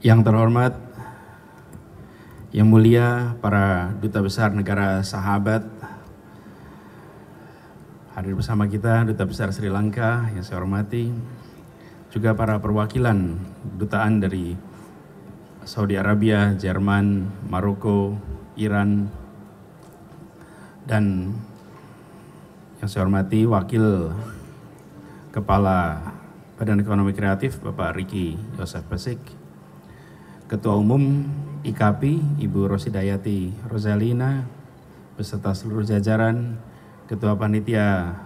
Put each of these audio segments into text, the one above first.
yang terhormat, yang mulia para duta besar negara sahabat, hadir bersama kita duta besar Sri Lanka yang saya hormati, juga para perwakilan dutaan dari Saudi Arabia, Jerman, Maroko, Iran, dan yang saya hormati Wakil Kepala Badan Ekonomi Kreatif Bapak Riki Yosef Pesik, Ketua Umum IKAPI Ibu Rosidayati Rosalina, beserta seluruh jajaran, Ketua Panitia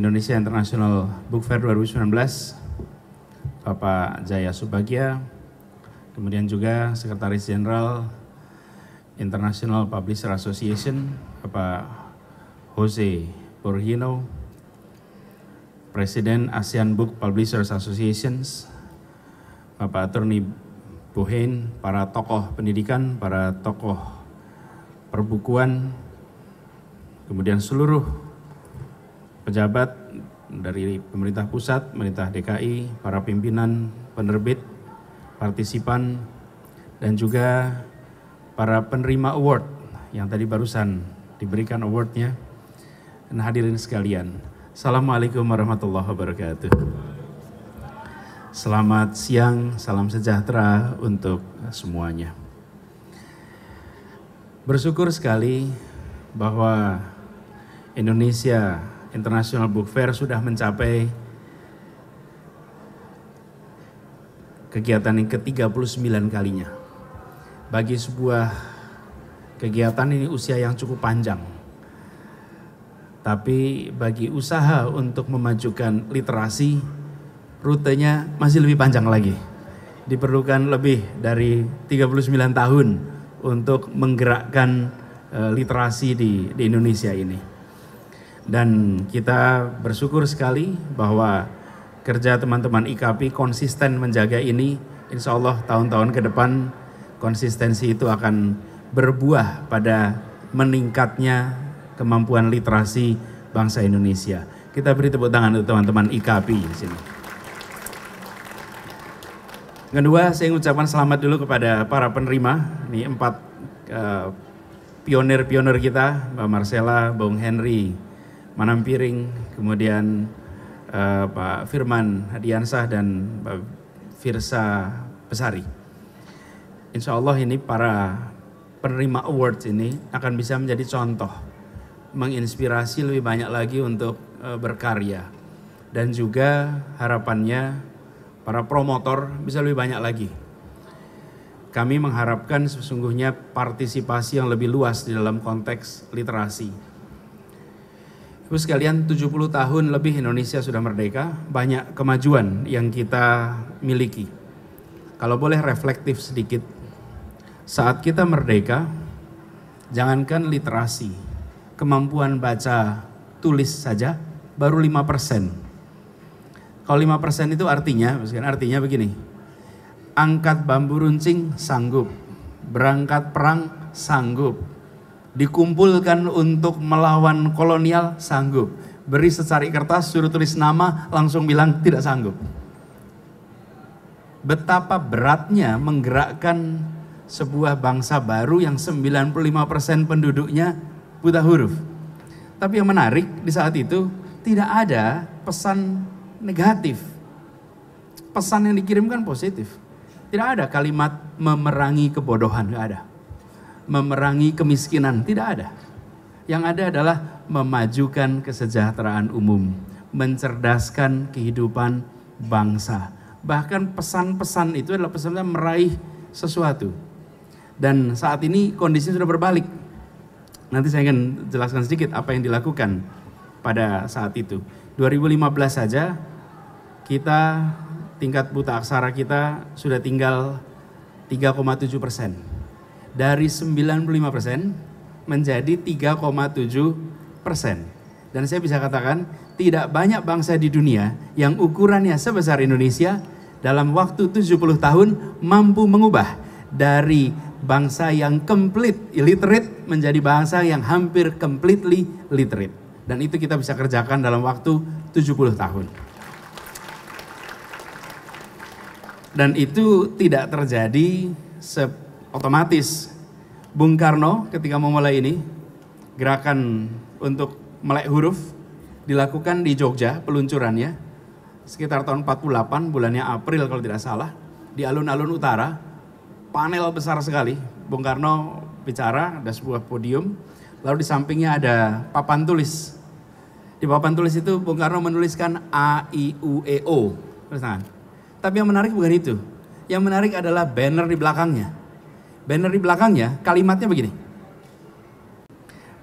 Indonesia International Book Fair 2019, Bapak Jaya Subagya, kemudian juga Sekretaris Jenderal International Publisher Association, Bapak Jose Borgino, Presiden ASEAN Book Publishers Associations, Bapak Attorney Bohen, para tokoh pendidikan, para tokoh perbukuan, kemudian seluruh pejabat dari pemerintah pusat, pemerintah DKI, para pimpinan penerbit, partisipan, dan juga para penerima award yang tadi barusan diberikan awardnya, dan hadirin sekalian. Assalamualaikum warahmatullahi wabarakatuh. Selamat siang, salam sejahtera untuk semuanya. Bersyukur sekali bahwa Indonesia International Book Fair sudah mencapai kegiatan yang ke-39 kalinya. Bagi sebuah kegiatan ini usia yang cukup panjang. Tapi bagi usaha untuk memajukan literasi, rutenya masih lebih panjang lagi. Diperlukan lebih dari 39 tahun untuk menggerakkan uh, literasi di, di Indonesia ini. Dan kita bersyukur sekali bahwa kerja teman-teman IKP konsisten menjaga ini. Insya Allah tahun-tahun ke depan konsistensi itu akan berbuah pada meningkatnya kemampuan literasi bangsa Indonesia. Kita beri tepuk tangan untuk teman-teman IKP di sini. Kedua, saya mengucapkan selamat dulu kepada para penerima. Ini empat uh, pionir-pionir kita, Mbak Marcella, Bung Henry, Manampiring, kemudian uh, Pak Firman Hadiansah dan Mbak Firsa Besari. Insya Allah ini para penerima awards ini akan bisa menjadi contoh, menginspirasi lebih banyak lagi untuk uh, berkarya. Dan juga harapannya para promotor bisa lebih banyak lagi. Kami mengharapkan sesungguhnya partisipasi yang lebih luas di dalam konteks literasi. Ibu sekalian, 70 tahun lebih Indonesia sudah merdeka, banyak kemajuan yang kita miliki. Kalau boleh reflektif sedikit, saat kita merdeka, jangankan literasi, kemampuan baca tulis saja baru 5 persen kalau 5% itu artinya, artinya begini. Angkat bambu runcing sanggup. Berangkat perang sanggup. Dikumpulkan untuk melawan kolonial sanggup. Beri secari kertas, suruh tulis nama, langsung bilang tidak sanggup. Betapa beratnya menggerakkan sebuah bangsa baru yang 95% penduduknya buta huruf. Tapi yang menarik di saat itu tidak ada pesan negatif. Pesan yang dikirimkan positif. Tidak ada kalimat memerangi kebodohan, tidak ada. Memerangi kemiskinan, tidak ada. Yang ada adalah memajukan kesejahteraan umum, mencerdaskan kehidupan bangsa. Bahkan pesan-pesan itu adalah pesan meraih sesuatu. Dan saat ini kondisi sudah berbalik. Nanti saya akan jelaskan sedikit apa yang dilakukan pada saat itu. 2015 saja kita tingkat buta aksara kita sudah tinggal 3,7 persen. Dari 95 persen menjadi 3,7 persen. Dan saya bisa katakan tidak banyak bangsa di dunia yang ukurannya sebesar Indonesia dalam waktu 70 tahun mampu mengubah dari bangsa yang complete illiterate menjadi bangsa yang hampir completely literate. Dan itu kita bisa kerjakan dalam waktu 70 tahun. Dan itu tidak terjadi otomatis. Bung Karno ketika memulai ini, gerakan untuk melek huruf dilakukan di Jogja peluncurannya sekitar tahun 48 bulannya April kalau tidak salah di alun-alun utara. Panel besar sekali. Bung Karno bicara ada sebuah podium lalu di sampingnya ada papan tulis. Di papan tulis itu Bung Karno menuliskan A I U E O. Tapi yang menarik bukan itu. Yang menarik adalah banner di belakangnya banner di belakangnya kalimatnya begini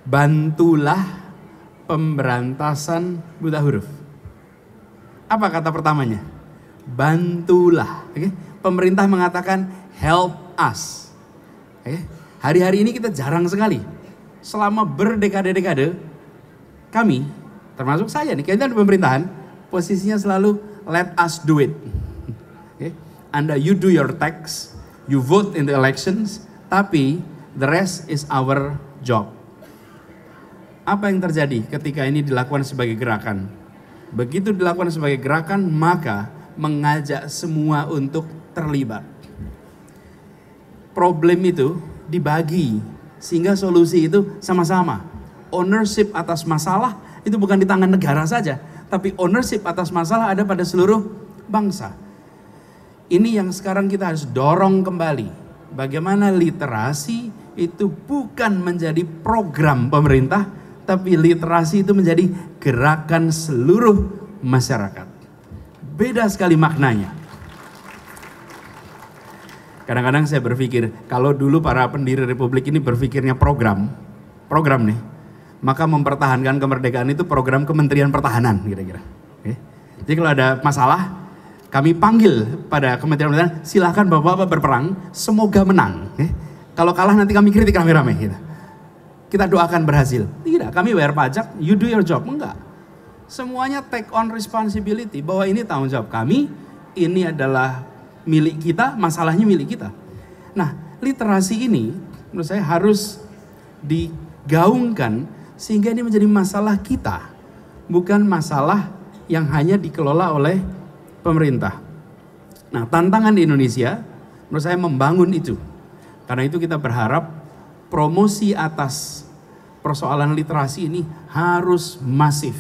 bantulah pemberantasan buta huruf apa kata pertamanya? Bantulah. Okay? Pemerintah mengatakan help us. Okay? Hari-hari ini kita jarang sekali. Selama berdekade-dekade, kami, termasuk saya nih, kita di pemerintahan, posisinya selalu let us do it. Okay? Anda you do your tax, you vote in the elections, tapi the rest is our job. Apa yang terjadi ketika ini dilakukan sebagai gerakan? Begitu dilakukan sebagai gerakan, maka mengajak semua untuk terlibat. Problem itu dibagi sehingga solusi itu sama-sama. Ownership atas masalah itu bukan di tangan negara saja, tapi ownership atas masalah ada pada seluruh bangsa. Ini yang sekarang kita harus dorong kembali. Bagaimana literasi itu bukan menjadi program pemerintah, tapi literasi itu menjadi gerakan seluruh masyarakat. Beda sekali maknanya. Kadang-kadang saya berpikir, kalau dulu para pendiri republik ini berpikirnya program, program nih, maka mempertahankan kemerdekaan itu program Kementerian Pertahanan kira-kira. Jadi kalau ada masalah, kami panggil pada Kementerian Pertahanan, silahkan bapak-bapak berperang, semoga menang. Kalau kalah nanti kami kritik rame-rame. Gitu kita doakan berhasil. Tidak, kami bayar pajak, you do your job. Enggak. Semuanya take on responsibility bahwa ini tanggung jawab kami, ini adalah milik kita, masalahnya milik kita. Nah, literasi ini menurut saya harus digaungkan sehingga ini menjadi masalah kita, bukan masalah yang hanya dikelola oleh pemerintah. Nah, tantangan di Indonesia menurut saya membangun itu. Karena itu kita berharap promosi atas persoalan literasi ini harus masif.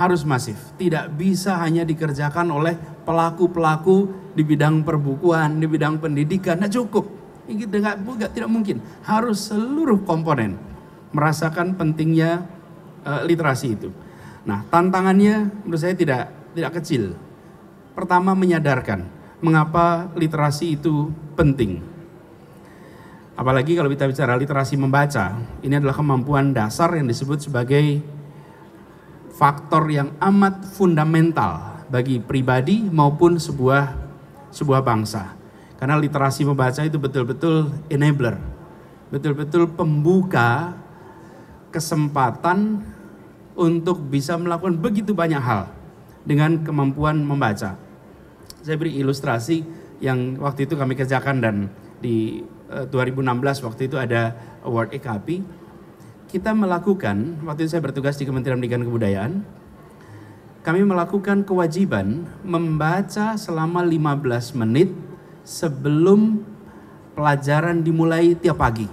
Harus masif. Tidak bisa hanya dikerjakan oleh pelaku-pelaku di bidang perbukuan, di bidang pendidikan. Nah cukup. Ini tidak, tidak mungkin. Harus seluruh komponen merasakan pentingnya uh, literasi itu. Nah tantangannya menurut saya tidak tidak kecil. Pertama menyadarkan mengapa literasi itu penting Apalagi kalau kita bicara literasi membaca, ini adalah kemampuan dasar yang disebut sebagai faktor yang amat fundamental bagi pribadi maupun sebuah sebuah bangsa. Karena literasi membaca itu betul-betul enabler, betul-betul pembuka kesempatan untuk bisa melakukan begitu banyak hal dengan kemampuan membaca. Saya beri ilustrasi yang waktu itu kami kerjakan dan di 2016 eh, waktu itu ada award EKP, kita melakukan, waktu itu saya bertugas di Kementerian Pendidikan Kebudayaan, kami melakukan kewajiban membaca selama 15 menit sebelum pelajaran dimulai tiap pagi.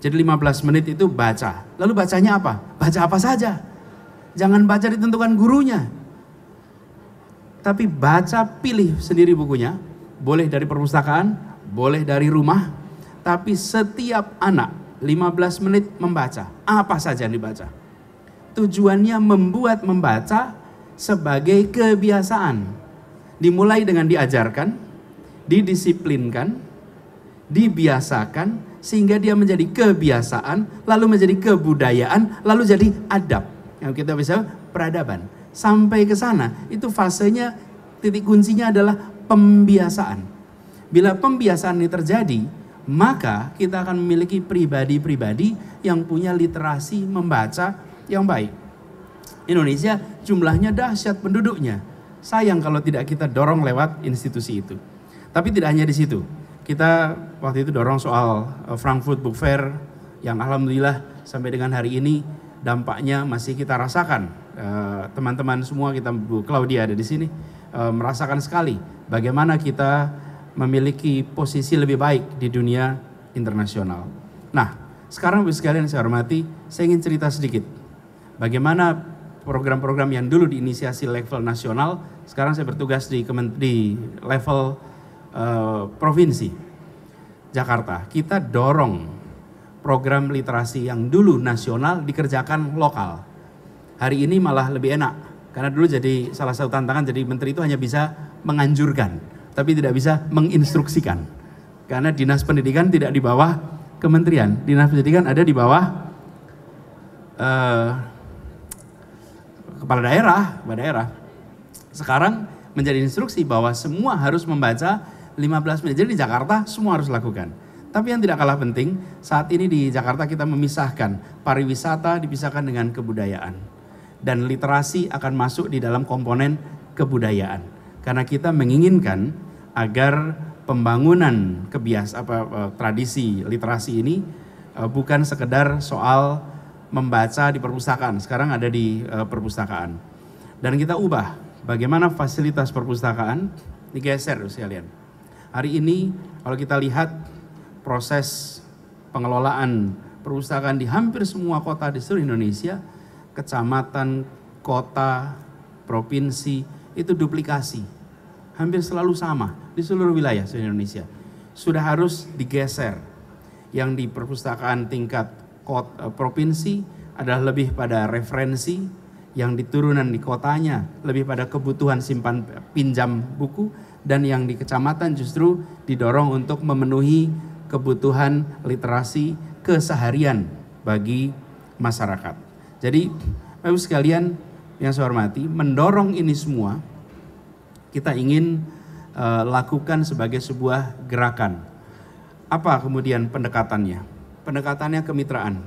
Jadi 15 menit itu baca. Lalu bacanya apa? Baca apa saja. Jangan baca ditentukan gurunya. Tapi baca pilih sendiri bukunya. Boleh dari perpustakaan, boleh dari rumah, tapi setiap anak 15 menit membaca. Apa saja yang dibaca? Tujuannya membuat membaca sebagai kebiasaan. Dimulai dengan diajarkan, didisiplinkan, dibiasakan, sehingga dia menjadi kebiasaan, lalu menjadi kebudayaan, lalu jadi adab. Yang kita bisa peradaban. Sampai ke sana, itu fasenya, titik kuncinya adalah pembiasaan. Bila pembiasaan ini terjadi, maka kita akan memiliki pribadi-pribadi yang punya literasi membaca yang baik. Indonesia jumlahnya dahsyat penduduknya. Sayang kalau tidak kita dorong lewat institusi itu. Tapi tidak hanya di situ. Kita waktu itu dorong soal eh, Frankfurt Book Fair yang alhamdulillah sampai dengan hari ini dampaknya masih kita rasakan. Eh, teman-teman semua kita Bu Claudia ada di sini eh, merasakan sekali bagaimana kita memiliki posisi lebih baik di dunia internasional. Nah, sekarang Bapak sekalian saya hormati, saya ingin cerita sedikit. Bagaimana program-program yang dulu diinisiasi level nasional, sekarang saya bertugas di, di level uh, provinsi Jakarta. Kita dorong program literasi yang dulu nasional dikerjakan lokal. Hari ini malah lebih enak, karena dulu jadi salah satu tantangan jadi menteri itu hanya bisa menganjurkan, tapi tidak bisa menginstruksikan. Karena dinas pendidikan tidak di bawah kementerian, dinas pendidikan ada di bawah uh, kepala daerah, kepala daerah. Sekarang menjadi instruksi bahwa semua harus membaca 15 menit. Jadi di Jakarta semua harus lakukan. Tapi yang tidak kalah penting, saat ini di Jakarta kita memisahkan pariwisata dipisahkan dengan kebudayaan. Dan literasi akan masuk di dalam komponen kebudayaan. Karena kita menginginkan agar pembangunan kebias apa eh, tradisi literasi ini eh, bukan sekedar soal membaca di perpustakaan, sekarang ada di uh, perpustakaan. Dan kita ubah bagaimana fasilitas perpustakaan digeser sekalian. Hari ini kalau kita lihat proses pengelolaan perpustakaan di hampir semua kota di seluruh Indonesia, kecamatan, kota, provinsi itu duplikasi. Hampir selalu sama di seluruh wilayah di Indonesia. Sudah harus digeser. Yang di perpustakaan tingkat kota, eh, provinsi adalah lebih pada referensi yang diturunan di kotanya lebih pada kebutuhan simpan pinjam buku dan yang di kecamatan justru didorong untuk memenuhi kebutuhan literasi keseharian bagi masyarakat. Jadi, Bapak sekalian yang saya hormati, mendorong ini semua kita ingin uh, lakukan sebagai sebuah gerakan. Apa kemudian pendekatannya? pendekatannya kemitraan.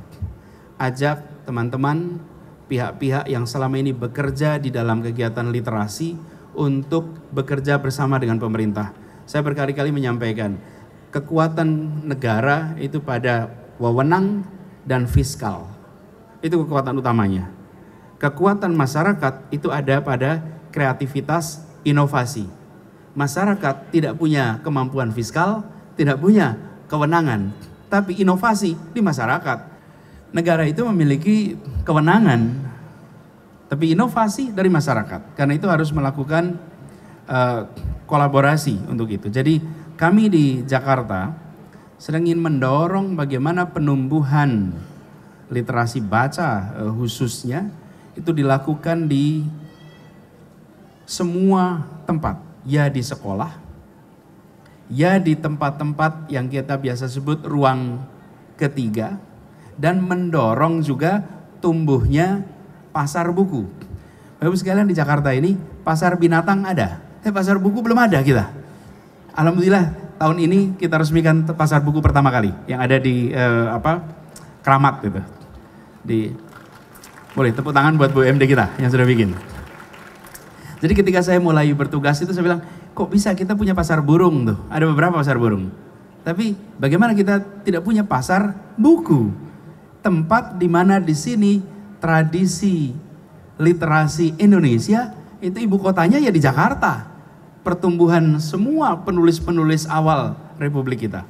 Ajak teman-teman, pihak-pihak yang selama ini bekerja di dalam kegiatan literasi untuk bekerja bersama dengan pemerintah. Saya berkali-kali menyampaikan, kekuatan negara itu pada wewenang dan fiskal. Itu kekuatan utamanya. Kekuatan masyarakat itu ada pada kreativitas inovasi. Masyarakat tidak punya kemampuan fiskal, tidak punya kewenangan, tapi inovasi di masyarakat. Negara itu memiliki kewenangan, tapi inovasi dari masyarakat. Karena itu harus melakukan uh, kolaborasi untuk itu. Jadi kami di Jakarta sedang ingin mendorong bagaimana penumbuhan literasi baca uh, khususnya itu dilakukan di semua tempat, ya di sekolah, ya di tempat-tempat yang kita biasa sebut ruang ketiga dan mendorong juga tumbuhnya pasar buku. Bapak sekalian di Jakarta ini pasar binatang ada, eh pasar buku belum ada kita. Alhamdulillah tahun ini kita resmikan pasar buku pertama kali yang ada di eh, apa Keramat gitu. Di boleh tepuk tangan buat Bu MD kita yang sudah bikin. Jadi ketika saya mulai bertugas itu saya bilang, kok bisa kita punya pasar burung tuh? Ada beberapa pasar burung. Tapi bagaimana kita tidak punya pasar buku? Tempat di mana di sini tradisi literasi Indonesia itu ibu kotanya ya di Jakarta. Pertumbuhan semua penulis-penulis awal Republik kita.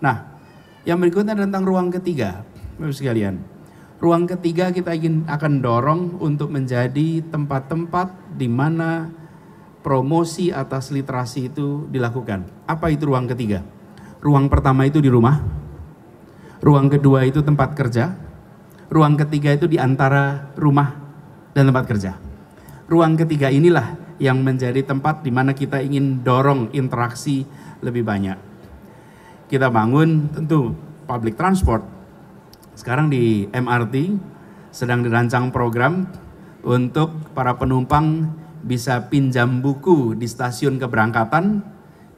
Nah, yang berikutnya tentang ruang ketiga, Bapak sekalian. Ruang ketiga kita ingin akan dorong untuk menjadi tempat-tempat di mana promosi atas literasi itu dilakukan. Apa itu ruang ketiga? Ruang pertama itu di rumah, ruang kedua itu tempat kerja, ruang ketiga itu di antara rumah dan tempat kerja. Ruang ketiga inilah yang menjadi tempat di mana kita ingin dorong interaksi lebih banyak. Kita bangun tentu public transport. Sekarang di MRT sedang dirancang program untuk para penumpang bisa pinjam buku di stasiun keberangkatan,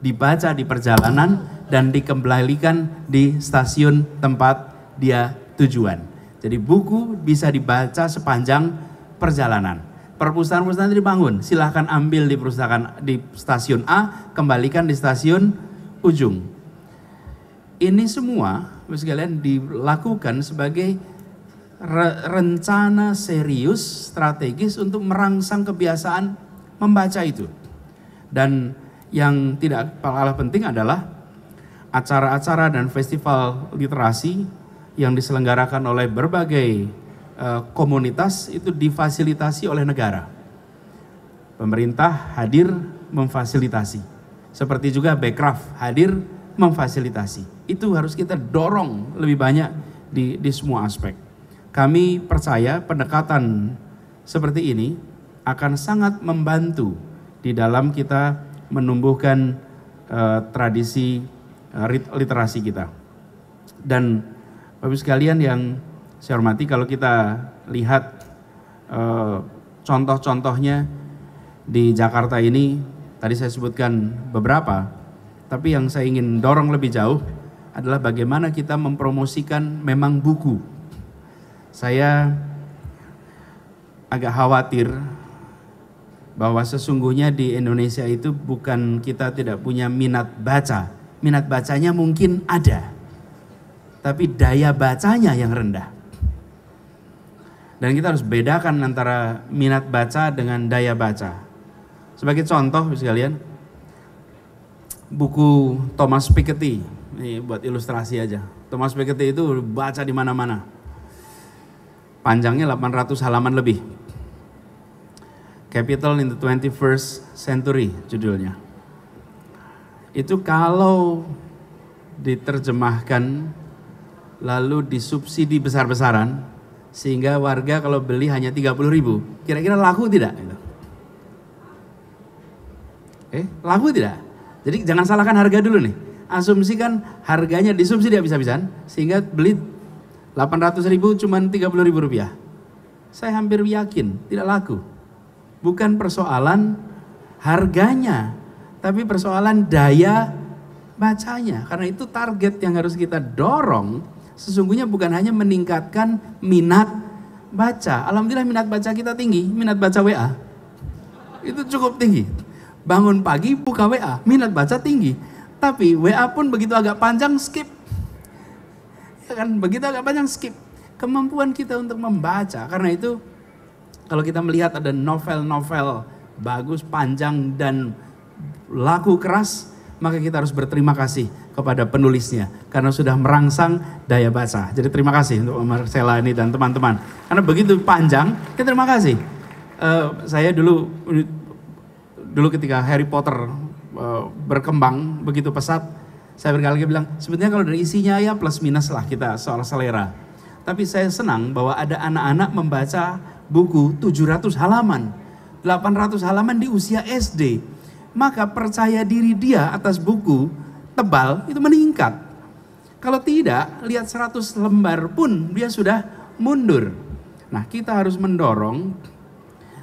dibaca di perjalanan, dan dikembalikan di stasiun tempat dia tujuan. Jadi buku bisa dibaca sepanjang perjalanan. Perpustakaan-perpustakaan dibangun, silahkan ambil di perpustakaan di stasiun A, kembalikan di stasiun ujung. Ini semua, sekalian dilakukan sebagai re- rencana serius, strategis untuk merangsang kebiasaan membaca itu. Dan yang tidak kalah penting adalah acara-acara dan festival literasi yang diselenggarakan oleh berbagai komunitas itu difasilitasi oleh negara. Pemerintah hadir memfasilitasi. Seperti juga Backcraft hadir memfasilitasi. Itu harus kita dorong lebih banyak di, di semua aspek. Kami percaya pendekatan seperti ini akan sangat membantu di dalam kita menumbuhkan uh, tradisi uh, literasi kita. Dan Bapak sekalian yang saya hormati kalau kita lihat uh, contoh-contohnya di Jakarta ini tadi saya sebutkan beberapa tapi yang saya ingin dorong lebih jauh adalah bagaimana kita mempromosikan memang buku. Saya agak khawatir bahwa sesungguhnya di Indonesia itu bukan kita tidak punya minat baca. Minat bacanya mungkin ada tapi daya bacanya yang rendah. Dan kita harus bedakan antara minat baca dengan daya baca. Sebagai contoh sekalian, buku Thomas Piketty, ini buat ilustrasi aja. Thomas Piketty itu baca di mana-mana. Panjangnya 800 halaman lebih. Capital in the 21st Century judulnya. Itu kalau diterjemahkan lalu disubsidi besar-besaran sehingga warga kalau beli hanya 30 ribu. Kira-kira laku tidak? Gitu. eh laku tidak? Jadi jangan salahkan harga dulu nih. Asumsikan harganya disubsidi habis-habisan sehingga beli 800 ribu cuma 30 ribu rupiah. Saya hampir yakin tidak laku. Bukan persoalan harganya tapi persoalan daya bacanya. Karena itu target yang harus kita dorong sesungguhnya bukan hanya meningkatkan minat baca. Alhamdulillah minat baca kita tinggi, minat baca WA. Itu cukup tinggi. Bangun pagi buka WA, minat baca tinggi. Tapi WA pun begitu agak panjang skip. Ya kan, begitu agak panjang skip. Kemampuan kita untuk membaca. Karena itu kalau kita melihat ada novel-novel bagus, panjang dan laku keras, maka kita harus berterima kasih kepada penulisnya karena sudah merangsang daya baca. Jadi terima kasih untuk Marcella ini dan teman-teman. Karena begitu panjang, kita terima kasih. Uh, saya dulu dulu ketika Harry Potter uh, berkembang begitu pesat, saya berkali-kali bilang sebetulnya kalau dari isinya ya plus minus lah kita soal selera. Tapi saya senang bahwa ada anak-anak membaca buku 700 halaman, 800 halaman di usia SD. Maka percaya diri dia atas buku tebal itu meningkat. Kalau tidak, lihat 100 lembar pun dia sudah mundur. Nah, kita harus mendorong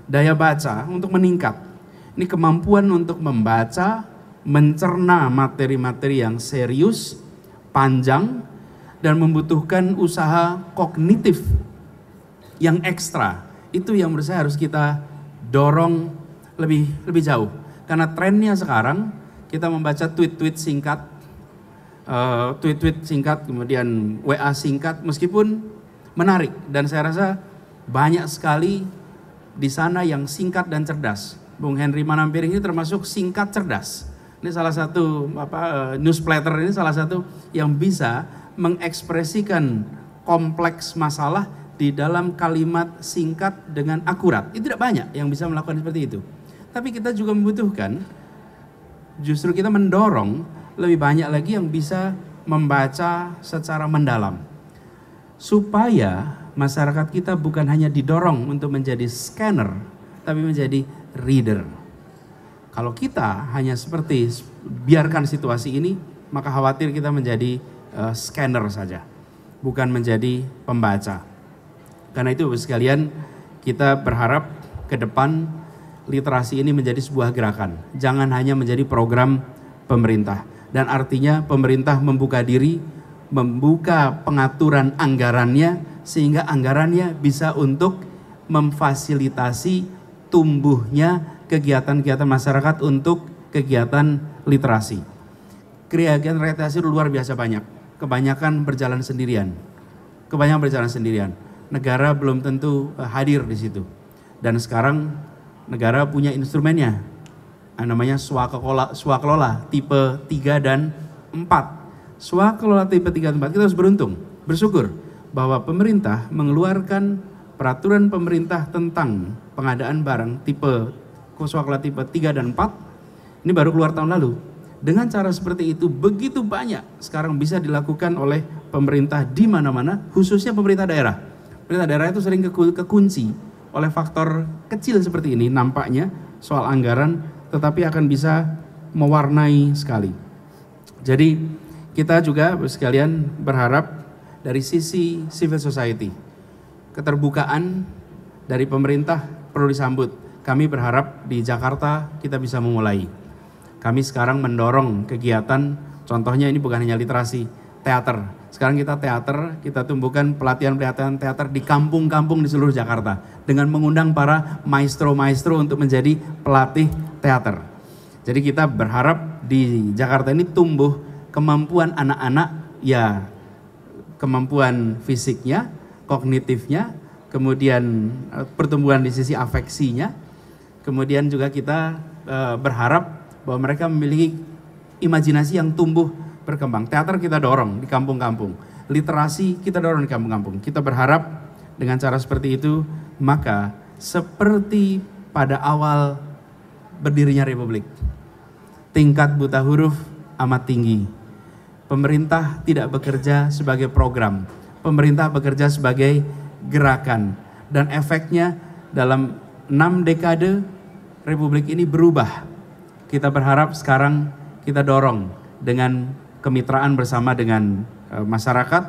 daya baca untuk meningkat. Ini kemampuan untuk membaca, mencerna materi-materi yang serius, panjang, dan membutuhkan usaha kognitif yang ekstra. Itu yang menurut saya harus kita dorong lebih lebih jauh. Karena trennya sekarang kita membaca tweet-tweet singkat, uh, tweet-tweet singkat, kemudian WA singkat, meskipun menarik dan saya rasa banyak sekali di sana yang singkat dan cerdas. Bung Henry Manampiring ini termasuk singkat cerdas. Ini salah satu apa uh, newsletter ini salah satu yang bisa mengekspresikan kompleks masalah di dalam kalimat singkat dengan akurat. Itu tidak banyak yang bisa melakukan seperti itu. Tapi kita juga membutuhkan justru kita mendorong lebih banyak lagi yang bisa membaca secara mendalam. Supaya masyarakat kita bukan hanya didorong untuk menjadi scanner, tapi menjadi reader. Kalau kita hanya seperti biarkan situasi ini, maka khawatir kita menjadi uh, scanner saja, bukan menjadi pembaca. Karena itu sekalian kita berharap ke depan literasi ini menjadi sebuah gerakan. Jangan hanya menjadi program pemerintah. Dan artinya pemerintah membuka diri, membuka pengaturan anggarannya sehingga anggarannya bisa untuk memfasilitasi tumbuhnya kegiatan-kegiatan masyarakat untuk kegiatan literasi. Kegiatan literasi luar biasa banyak. Kebanyakan berjalan sendirian. Kebanyakan berjalan sendirian. Negara belum tentu eh, hadir di situ. Dan sekarang negara punya instrumennya. Namanya swakelola, swakelola tipe 3 dan 4. Swakelola tipe 3 dan 4 kita harus beruntung, bersyukur bahwa pemerintah mengeluarkan peraturan pemerintah tentang pengadaan barang tipe swakelola tipe 3 dan 4 ini baru keluar tahun lalu. Dengan cara seperti itu begitu banyak sekarang bisa dilakukan oleh pemerintah di mana-mana, khususnya pemerintah daerah. Pemerintah daerah itu sering kekunci oleh faktor kecil seperti ini nampaknya soal anggaran, tetapi akan bisa mewarnai sekali. Jadi kita juga sekalian berharap dari sisi civil society, keterbukaan dari pemerintah perlu disambut. Kami berharap di Jakarta kita bisa memulai kami sekarang mendorong kegiatan, contohnya ini bukan hanya literasi, teater. Sekarang kita teater, kita tumbuhkan pelatihan-pelatihan teater di kampung-kampung di seluruh Jakarta dengan mengundang para maestro-maestro untuk menjadi pelatih teater. Jadi kita berharap di Jakarta ini tumbuh kemampuan anak-anak ya kemampuan fisiknya, kognitifnya, kemudian eh, pertumbuhan di sisi afeksinya, kemudian juga kita uh, berharap bahwa mereka memiliki imajinasi yang tumbuh berkembang. Teater kita dorong di kampung-kampung, literasi kita dorong di kampung-kampung. Kita berharap dengan cara seperti itu, maka seperti pada awal berdirinya Republik, tingkat buta huruf amat tinggi. Pemerintah tidak bekerja sebagai program, pemerintah bekerja sebagai gerakan, dan efeknya dalam enam dekade Republik ini berubah kita berharap sekarang kita dorong dengan kemitraan bersama dengan e, masyarakat,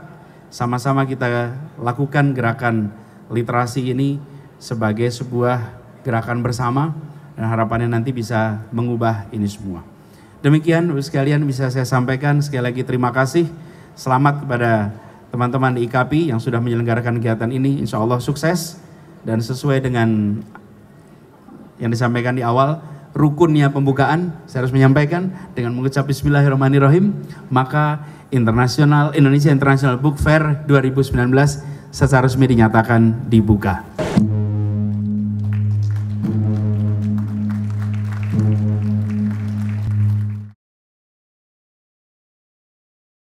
sama-sama kita lakukan gerakan literasi ini sebagai sebuah gerakan bersama dan harapannya nanti bisa mengubah ini semua. Demikian sekalian bisa saya sampaikan sekali lagi terima kasih. Selamat kepada teman-teman di IKP yang sudah menyelenggarakan kegiatan ini. Insya Allah sukses dan sesuai dengan yang disampaikan di awal rukunnya pembukaan, saya harus menyampaikan dengan mengucap Bismillahirrahmanirrahim, maka Internasional Indonesia International Book Fair 2019 secara resmi dinyatakan dibuka.